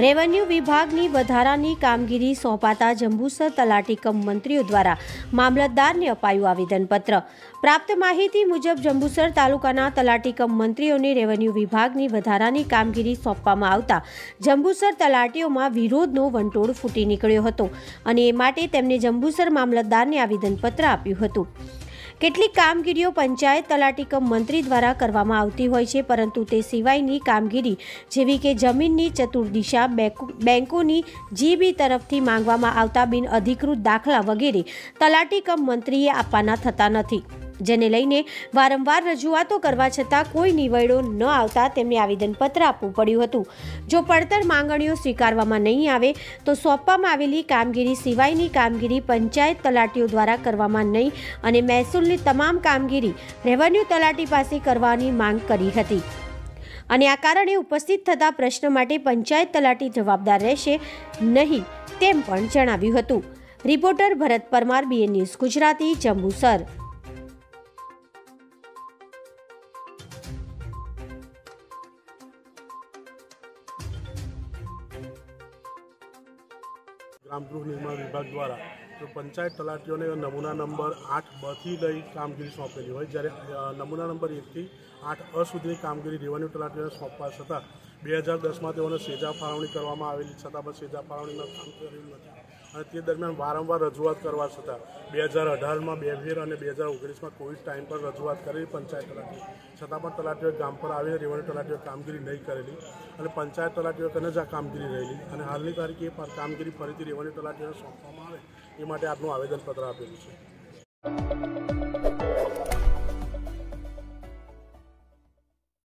Revenue વિભાગની વધારાની કામગીરી સોંપાતા જંબુસર તલાટી કમ મંત્રીઓ દ્વારા મામલતદારને અપાયું આવેદનપત્ર. પ્રાપ્ત માહિતી મુજબ જંબુસર તાલુકાના તલાટી કમ મંત્રીઓને રેવન્યુ વિભાગની વધારાની કામગીરી સોંપવામાં આવતા જંબુસર તલાટીઓમાં વિરોધનો વંટોળ ફૂટી નીકળ્યો હતો અને એ માટે તેમને જંબુસર મામલતદારને આવેદનપત્ર આપ્યું હતું. કેટલીક કામગીરીઓ પંચાયત તલાટી કમ મંત્રી દ્વારા કરવામાં આવતી હોય છે, પરંતુ તે સિવાયની કામગીરી જેવી કે જમીનની ચતુર્દિશા બેંકો- બેંકોની જીબી તરફથી માંગવામાં આવતા બિનઅધિકૃત દાખલા વગેરે તલાટી કમ મંત્રીએ આપવાના થતા નથી. જેને લઈને વારંવાર રજૂઆતો કરવા છતાં કોઈ નિવડો ન આવતા તેમને આવેદનપત્ર આપવું પડ્યું હતું. જો પડતર માંગણીઓ સ્વીકારવામાં નહીં આવે, તો સોંપવામાં આવેલી કામગીરી સિવાયની કામગીરી પંચાયત તલાટીઓ દ્વારા કરવામાં નહીં અને મહેસૂલની તમામ કામગીરી રેવન્યુ તલાટી પાસે કરવાની માંગ કરી હતી. અને આ કારણે ઉપસ્થિત થતા પ્રશ્ન માટે પંચાયત તલાટી જવાબદાર રહેશે નહીં તેમ પણ જણાવ્યું હતું. Reporter Bharat Parmar BN news Gujarati, Jambusar. ગ્રામ નિર્માણ વિભાગ દ્વારા તો પંચાયત તલાટીઓને નમૂના નંબર આઠ બથી લઈ કામગીરી સોંપેલી હોય. જ્યારે નમૂના નંબર એકથી આઠ અ સુધીની કામગીરી રેવન્યુ તલાટીઓને સોંપવા છતાં બે હજાર દસમાં તેઓને સેજા ફાળવણી કરવામાં આવેલી છતાં પણ સેજા ફાળવણીમાં કામ કર્યું નથી. અને તે દરમિયાન વારંવાર રજૂઆત કરવા છતાં બે હજાર અઢારમાં બે ફેર અને બે હજાર ઓગણીસમાં કોવિડ ટાઈમ પર રજૂઆત કરેલી પંચાયત તલાટીઓ. છતાં પણ તલાટીઓએ ગામ પર આવીને રેવન્યુ તલાટીઓએ કામગીરી નહીં કરેલી અને પંચાયત તલાટીઓ કને જ આ કામગીરી રહેલી. અને હાલની તારીખે એ કામગીરી ફરીથી રેવન્યુ તલાટીઓને સોંપવામાં આવે એ માટે આપનું આવેદનપત્ર આપેલું છે.